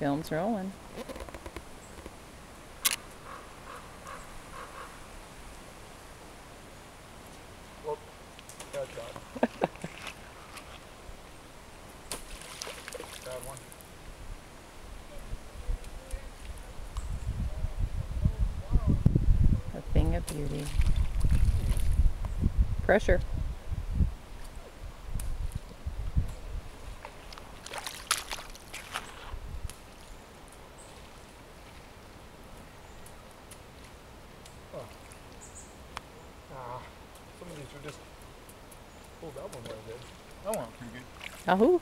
Film's rolling. A thing of beauty. Pressure. Some of these are just. Oh, that one was good. That one was pretty good. Ahoo.